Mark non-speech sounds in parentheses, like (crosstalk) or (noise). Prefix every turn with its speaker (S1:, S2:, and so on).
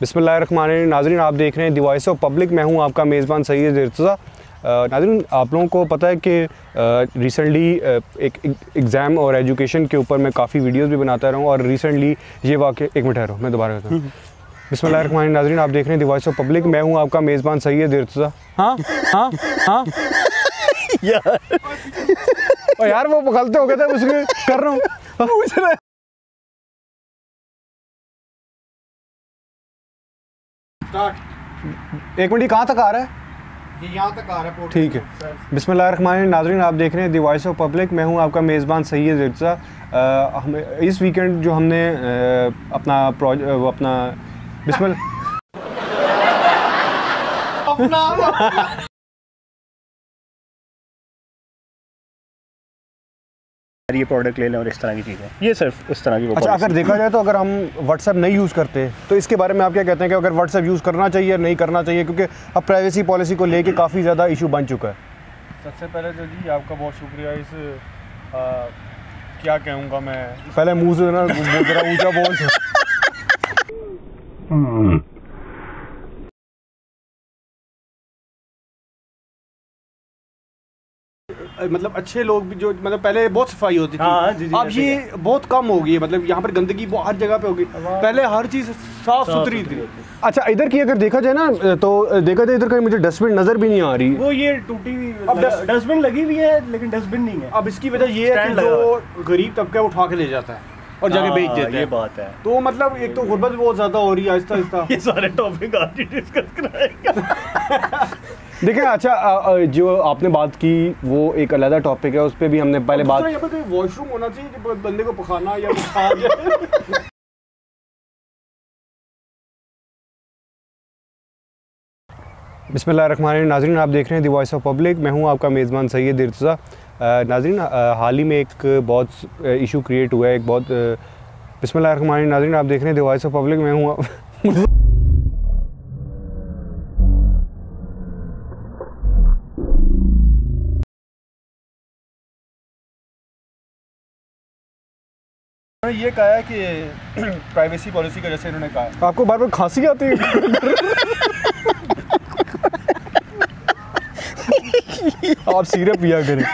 S1: बिस्मिल्लाहिर्रहमानिर्रहीम। नाजरीन आप देख रहे हैं डिवाइस ऑफ़ पब्लिक। मैं हूँ आपका मेज़बान सैयद इर्तज़ा। नाजरीन आप लोगों को पता है कि रिसेंटली एक एग्ज़ाम और एजुकेशन के ऊपर मैं काफ़ी वीडियोस भी बनाता रहा हूँ और रिसेंटली ये वाक़ एक मिनट ठहरो मैं दोबारा कहता हूँ। बिस्मिल्लाहिर्रहमानिर्रहीम। नाजरीन आप देख रहे हैं डिवाइस ऑफ़ पब्लिक। मैं हूँ आपका मेज़बान सैयद इर्तज़ा। हाँ हाँ हाँ। (laughs)
S2: यार।
S1: और यार वो गलत हो गए थे उसके कर रहा हूँ। एक मिनट ये कहाँ तक आ रहा है?
S3: यहाँ तक आ रहा है
S1: ठीक है। बिस्मिल नाजरीन आप देख रहे हैं दी वॉइस ऑफ़ पब्लिक मैं हूँ आपका मेज़बान सैद रिजा हम इस वीकेंड जो हमने आ, अपना प्रोज अपना बिस्मिल (laughs)
S2: ये प्रोडक्ट ले लें और इस तरह की चीज़ें। ये सिर्फ़ इस तरह की
S1: अच्छा अगर देखा जाए तो अगर हम व्हाट्सएप नहीं यूज़ करते तो इसके बारे में आप क्या कहते हैं कि अगर व्हाट्सएप यूज़ करना चाहिए या नहीं करना चाहिए? क्योंकि अब प्राइवेसी पॉलिसी को लेके काफ़ी ज़्यादा इशू बन चुका है।
S4: सबसे पहले तो जी आपका बहुत शुक्रिया इस आ, क्या कहूँगा मैं।
S1: पहले मुँह से ना ऊँचा बोल। (laughs) मतलब अच्छे लोग भी जो मतलब पहले बहुत सफ़ाई होती थी।
S2: हाँ, जी, जी,
S1: अब ये बहुत कम हो गई है मतलब यहाँ पर गंदगी बहुत हर जगह पे होगी पहले हर चीज़ साफ़ सुथरी थी। अच्छा इधर की अगर देखा जाए ना तो देखा जाए इधर कहीं मुझे डस्टबिन नज़र भी नहीं आ रही।
S2: वो ये टूटी हुई
S1: डस्ट-
S2: डस्टबिन लगी हुई है लेकिन डस्टबिन नहीं है।
S1: अब इसकी वजह ये है कि जो गरीब तबका है उठा के ले जाता है और जाके बेच
S2: हाँ,
S1: देते
S2: ये
S1: हैं।
S2: बात है।
S1: तो मतलब एक तो गुर्बत बहुत ज़्यादा हो रही है आहिस्ता आहिस्ता (laughs)
S2: ये सारे टॉपिक आज ही डिस्कस कराएँगे
S1: देखिए अच्छा जो आपने बात की वो एक अलग टॉपिक है उस पर भी हमने पहले बात
S3: यहाँ वॉशरूम होना चाहिए कि बंदे को पखाना या जाए
S1: बिस्मिल्लाहिर्रहमानिर्रहीम। नाजरीन आप देख रहे हैं दी वॉइस ऑफ़ पब्लिक मैं हूँ आपका मेज़बान सैयद इर्तज़ा। नाजरीन हाल ही में एक बहुत इशू क्रिएट हुआ है एक बहुत बिस्मिल्लाहिर्रहमानिर्रहीम। नाजरीन आप देख रहे हैं दी वॉइस ऑफ़ पब्लिक मैं हूँ
S4: उन्होंने ये कहा है कि (clears throat) प्राइवेसी पॉलिसी की वजह से इन्होंने कहा
S1: आपको बार बार खांसी आती है? (laughs) आप सिरप पिया करें।